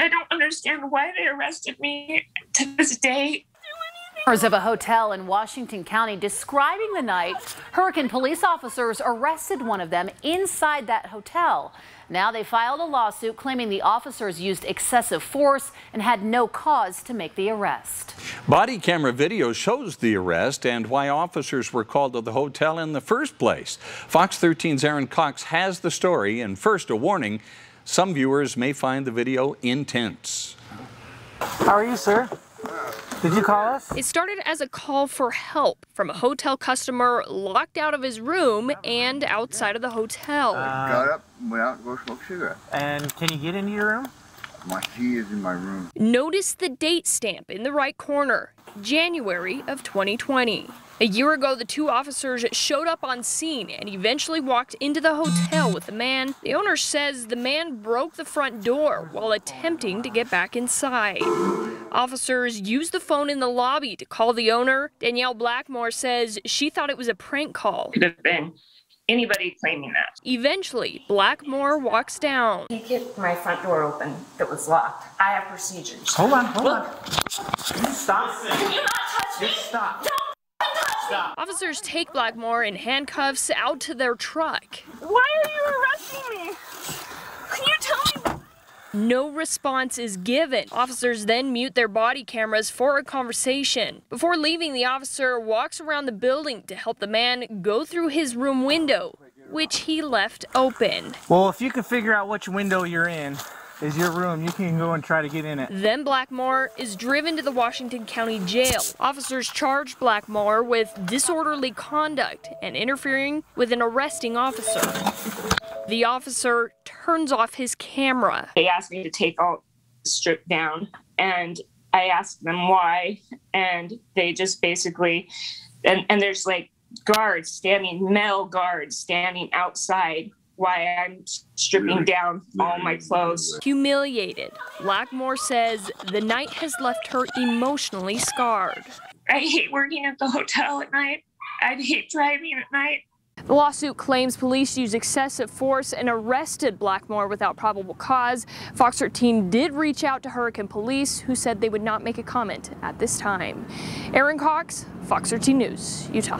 I don't understand why they arrested me to this day. Owners of a hotel in Washington County describing the night Hurricane police officers arrested one of them inside that hotel. Now they filed a lawsuit claiming the officers used excessive force and had no cause to make the arrest. Body camera video shows the arrest and why officers were called to the hotel in the first place. Fox 13's Aaron Cox has the story and first a warning, some viewers may find the video intense. How are you, sir? Did you call us? It started as a call for help from a hotel customer locked out of his room and outside of the hotel. Uh, Got up, went out to go smoke cigarettes. And can you get into your room? My key is in my room. Notice the date stamp in the right corner, January of 2020. A year ago, the two officers showed up on scene and eventually walked into the hotel with the man. The owner says the man broke the front door while attempting to get back inside. Officers used the phone in the lobby to call the owner. Danielle Blackmore says she thought it was a prank call. Could have been anybody claiming that. Eventually, Blackmore walks down. He kicked my front door open that was locked. I have procedures. Hold on, hold on. Stop. Can you not touch me? Just stop. Don't Stop. Officers take Blackmore in handcuffs out to their truck. Why are you arresting me? Can you tell me? No response is given. Officers then mute their body cameras for a conversation. Before leaving, the officer walks around the building to help the man go through his room window, which he left open. Well, if you can figure out which window you're in, is your room, you can go and try to get in it. Then Blackmore is driven to the Washington County Jail. Officers charge Blackmore with disorderly conduct and interfering with an arresting officer. The officer turns off his camera. They asked me to take all the strip down, and I asked them why, and they just basically, and, and there's like guards standing, male guards standing outside why I'm stripping down all my clothes. Humiliated, Blackmore says the night has left her emotionally scarred. I hate working at the hotel at night. I hate driving at night. The lawsuit claims police used excessive force and arrested Blackmore without probable cause. Fox 13 did reach out to Hurricane Police, who said they would not make a comment at this time. Aaron Cox, Fox 13 News, Utah.